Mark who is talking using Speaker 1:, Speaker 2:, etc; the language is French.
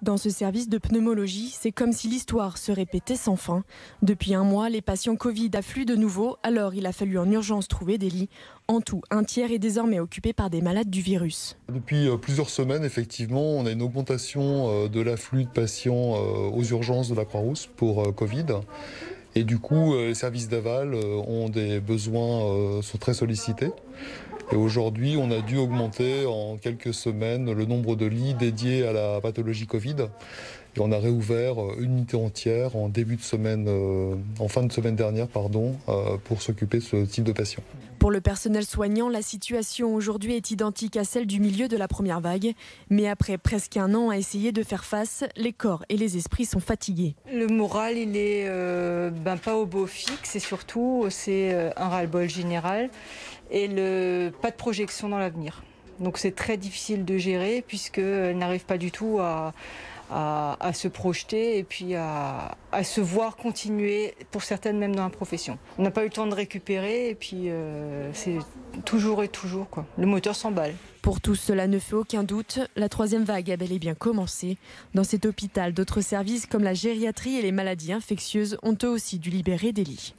Speaker 1: Dans ce service de pneumologie, c'est comme si l'histoire se répétait sans fin. Depuis un mois, les patients Covid affluent de nouveau, alors il a fallu en urgence trouver des lits. En tout, un tiers est désormais occupé par des malades du virus.
Speaker 2: Depuis euh, plusieurs semaines, effectivement, on a une augmentation euh, de l'afflux de patients euh, aux urgences de la Croix-Rousse pour Covid. Et du coup, les services d'aval ont des besoins, sont très sollicités. Et aujourd'hui, on a dû augmenter en quelques semaines le nombre de lits dédiés à la pathologie Covid. Et on a réouvert une unité entière en début de semaine, euh, en fin de semaine dernière, pardon, euh, pour s'occuper de ce type de patients.
Speaker 1: Pour le personnel soignant, la situation aujourd'hui est identique à celle du milieu de la première vague. Mais après presque un an à essayer de faire face, les corps et les esprits sont fatigués.
Speaker 3: Le moral, il est euh, ben, pas au beau fixe et surtout, c'est un ras-le-bol général et pas de projection dans l'avenir. Donc c'est très difficile de gérer puisqu'elle n'arrive pas du tout à, à, se projeter et puis à, se voir continuer, pour certaines même dans la profession. On n'a pas eu le temps de récupérer et puis euh, c'est toujours et toujours quoi. Le moteur s'emballe.
Speaker 1: Pour tous, cela ne fait aucun doute. La troisième vague a bel et bien commencé. Dans cet hôpital, d'autres services comme la gériatrie et les maladies infectieuses ont eux aussi dû libérer des lits.